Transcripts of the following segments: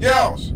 Yeousch!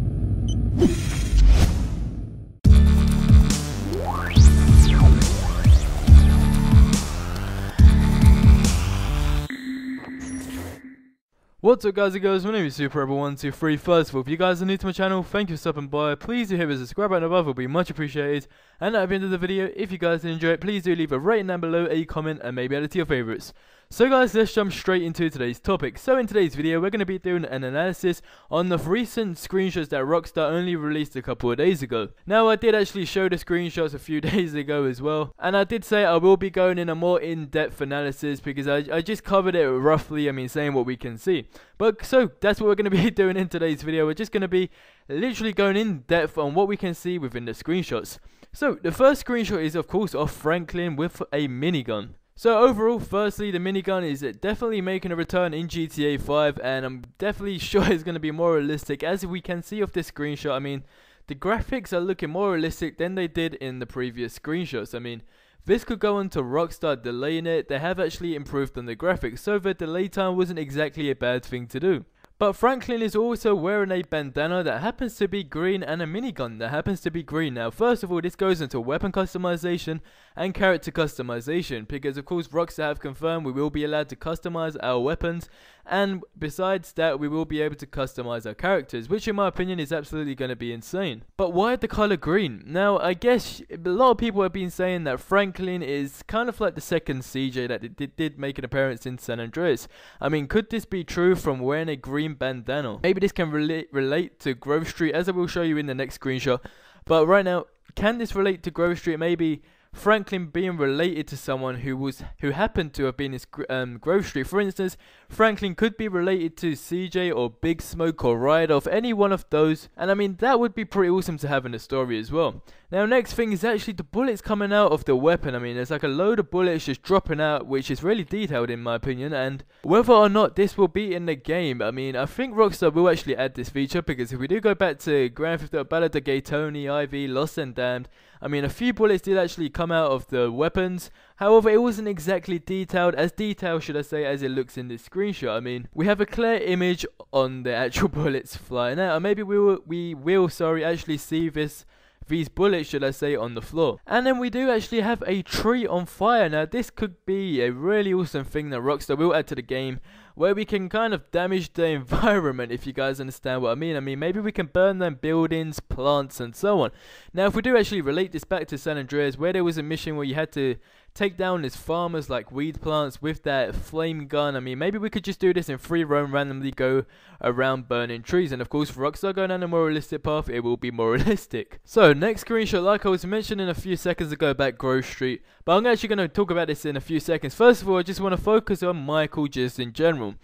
What's up guys and girls, my name is SuperRebel123. First of all, if you guys are new to my channel, thank you for stopping by. Please do hit the subscribe button above, it will be much appreciated. And at the end of the video, if you guys did enjoy it, please do leave a rating down below, a comment, and maybe add it to your favourites. So guys, let's jump straight into today's topic. So in today's video, we're going to be doing an analysis on the recent screenshots that Rockstar only released a couple of days ago. Now I did actually show the screenshots a few days ago as well, and I did say I will be going in a more in-depth analysis because I, I just covered it roughly, I mean saying what we can see. But so, that's what we're going to be doing in today's video, we're just going to be literally going in depth on what we can see within the screenshots. So, the first screenshot is of course of Franklin with a minigun. So overall, firstly, the minigun is definitely making a return in GTA 5, and I'm definitely sure it's going to be more realistic. As we can see off this screenshot, I mean, the graphics are looking more realistic than they did in the previous screenshots. I mean, this could go on to Rockstar delaying it. They have actually improved on the graphics, so the delay time wasn't exactly a bad thing to do. But Franklin is also wearing a bandana that happens to be green and a minigun that happens to be green. Now, first of all, this goes into weapon customization and character customization because, of course, Rockstar have confirmed we will be allowed to customize our weapons and besides that, we will be able to customize our characters, which in my opinion is absolutely going to be insane. But why the color green? Now, I guess a lot of people have been saying that Franklin is kind of like the second CJ that did, did make an appearance in San Andreas. I mean, could this be true from wearing a green bandana? Maybe this can relate, relate to Grove Street, as I will show you in the next screenshot. But right now, can this relate to Grove Street? Maybe Franklin being related to someone who was who happened to have been in um, Street. For instance, Franklin could be related to CJ or Big Smoke or Ryder, any one of those. And I mean, that would be pretty awesome to have in the story as well. Now, next thing is actually the bullets coming out of the weapon. I mean, there's like a load of bullets just dropping out, which is really detailed in my opinion. And whether or not this will be in the game, I mean, I think Rockstar will actually add this feature because if we do go back to Grand Theft Auto Ballad of Gay Tony, Ivy, Lost and Damned, I mean, a few bullets did actually come out of the weapons. However, it wasn't exactly detailed, as detailed should I say, as it looks in this screenshot. I mean, we have a clear image on the actual bullets flying out. Or maybe we will, we will, sorry, actually see this these bullets, should I say, on the floor. And then we do actually have a tree on fire. Now, this could be a really awesome thing that Rockstar will add to the game where we can kind of damage the environment, if you guys understand what I mean. I mean, maybe we can burn them buildings, plants, and so on. Now, if we do actually relate this back to San Andreas, where there was a mission where you had to take down these farmers like weed plants with that flame gun. I mean, maybe we could just do this in free roam, randomly go around burning trees. And of course, for Rockstar going down a more realistic path, it will be more realistic. So, next screenshot, like I was mentioning a few seconds ago about Grove Street, but I'm actually going to talk about this in a few seconds. First of all, I just want to focus on Michael just in general.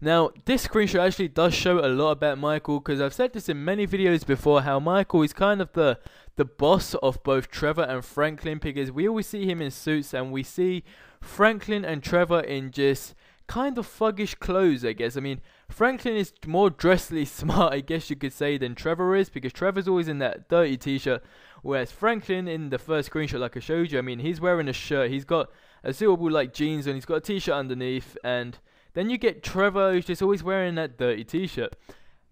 Now, this screenshot actually does show a lot about Michael because I've said this in many videos before how Michael is kind of the the boss of both Trevor and Franklin because we always see him in suits and we see Franklin and Trevor in just kind of thuggish clothes, I guess. I mean, Franklin is more dressly smart, I guess you could say, than Trevor is because Trevor's always in that dirty t-shirt whereas Franklin in the first screenshot like I showed you, I mean, he's wearing a shirt, he's got a suitable like jeans and he's got a t-shirt underneath and then you get Trevor, who's just always wearing that dirty t-shirt.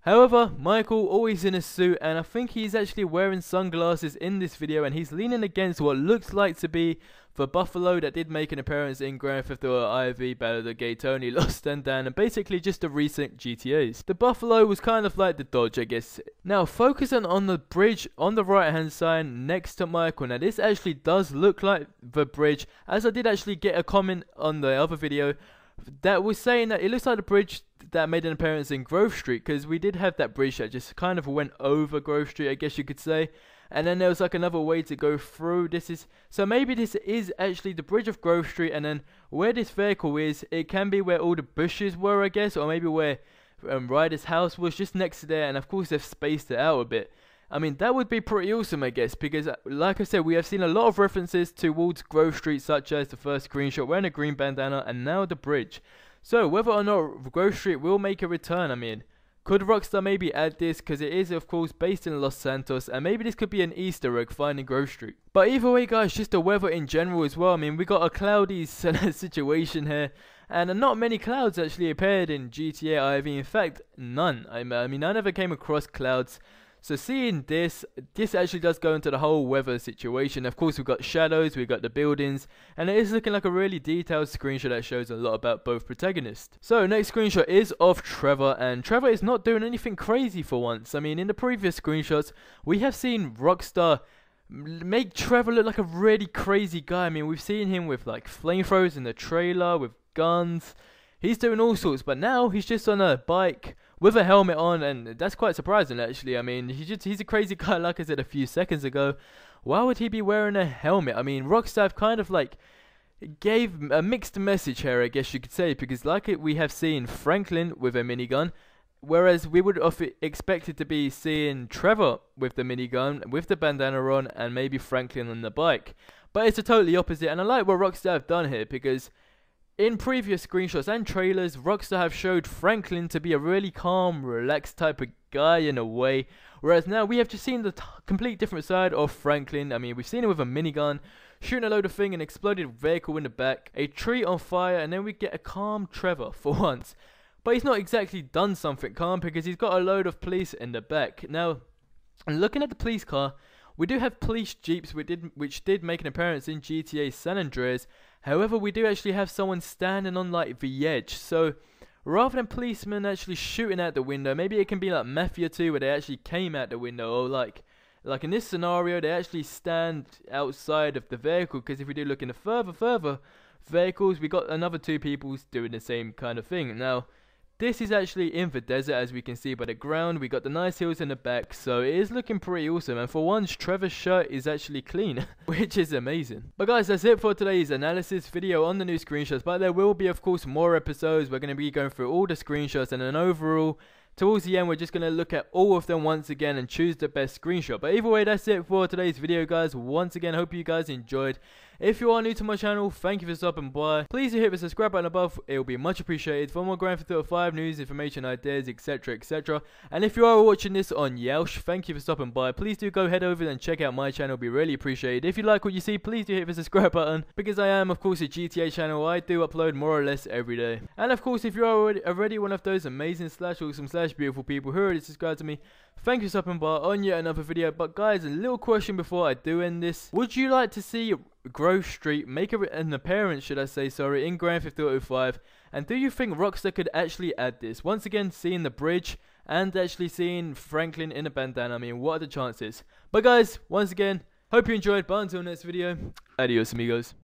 However, Michael always in a suit and I think he's actually wearing sunglasses in this video and he's leaning against what looks like to be the Buffalo that did make an appearance in Grand Theft Auto IV Ballad of the Gay Tony, Lost and Damned and basically just the recent GTAs. The Buffalo was kind of like the Dodge I guess. Now focusing on the bridge on the right hand side next to Michael. Now this actually does look like the bridge as I did actually get a comment on the other video that was saying that it looks like the bridge that made an appearance in Grove Street because we did have that bridge that just kind of went over Grove Street, I guess you could say. And then there was like another way to go through. This is so maybe this is actually the bridge of Grove Street, and then where this vehicle is, it can be where all the bushes were, I guess, or maybe where um, Ryder's house was just next to there. And of course, they've spaced it out a bit. I mean, that would be pretty awesome, I guess, because, uh, like I said, we have seen a lot of references towards Grove Street, such as the first screenshot wearing a green bandana, and now the bridge. So, whether or not Grove Street will make a return, I mean, could Rockstar maybe add this, because it is, of course, based in Los Santos, and maybe this could be an Easter egg finding Grove Street. But either way, guys, just the weather in general as well. I mean, we got a cloudy situation here, and not many clouds actually appeared in GTA IV. In fact, none. I mean, I never came across clouds so seeing this, this actually does go into the whole weather situation. Of course, we've got shadows, we've got the buildings, and it is looking like a really detailed screenshot that shows a lot about both protagonists. So next screenshot is of Trevor, and Trevor is not doing anything crazy for once. I mean, in the previous screenshots, we have seen Rockstar make Trevor look like a really crazy guy. I mean, we've seen him with like flamethrowers in the trailer, with guns. He's doing all sorts, but now he's just on a bike with a helmet on, and that's quite surprising actually. I mean, he's just he's a crazy guy, like I said a few seconds ago. Why would he be wearing a helmet? I mean, Rockstar kind of like gave a mixed message here, I guess you could say, because like we have seen Franklin with a minigun, whereas we would have expected to be seeing Trevor with the minigun, with the bandana on, and maybe Franklin on the bike. But it's a totally opposite, and I like what Rockstar have done here because in previous screenshots and trailers, Rockstar have showed Franklin to be a really calm, relaxed type of guy in a way, whereas now we have just seen the complete different side of Franklin. I mean, we've seen him with a minigun, shooting a load of thing, an exploded vehicle in the back, a tree on fire, and then we get a calm Trevor for once. But he's not exactly done something calm because he's got a load of police in the back. Now, looking at the police car, we do have police jeeps which did, which did make an appearance in GTA San Andreas, However, we do actually have someone standing on like the edge. So rather than policemen actually shooting out the window, maybe it can be like Mafia 2 where they actually came out the window or like like in this scenario they actually stand outside of the vehicle because if we do look in the further further vehicles we got another two people doing the same kind of thing. Now this is actually in the desert as we can see by the ground. We got the nice hills in the back so it is looking pretty awesome and for once Trevor's shirt is actually clean which is amazing. But guys that's it for today's analysis video on the new screenshots but there will be of course more episodes. We're going to be going through all the screenshots and an overall Towards the end, we're just going to look at all of them once again and choose the best screenshot. But either way, that's it for today's video, guys. Once again, hope you guys enjoyed. If you are new to my channel, thank you for stopping by. Please do hit the subscribe button above. It will be much appreciated for more Grand Theft Auto 5 news, information, ideas, etc, etc. And if you are watching this on Yeousch, thank you for stopping by. Please do go head over and check out my channel. Be really appreciated. If you like what you see, please do hit the subscribe button. Because I am, of course, a GTA channel. I do upload more or less every day. And of course, if you are already one of those amazing slash awesome slash beautiful people who already subscribed to me, thank you for stopping by on yet another video. But guys, a little question before I do end this. Would you like to see Grove Street make an appearance, should I say, sorry, in Grand Theft Auto 5? And do you think Rockstar could actually add this? Once again, seeing the bridge and actually seeing Franklin in a bandana. I mean, what are the chances? But guys, once again, hope you enjoyed. But until next video, adios amigos.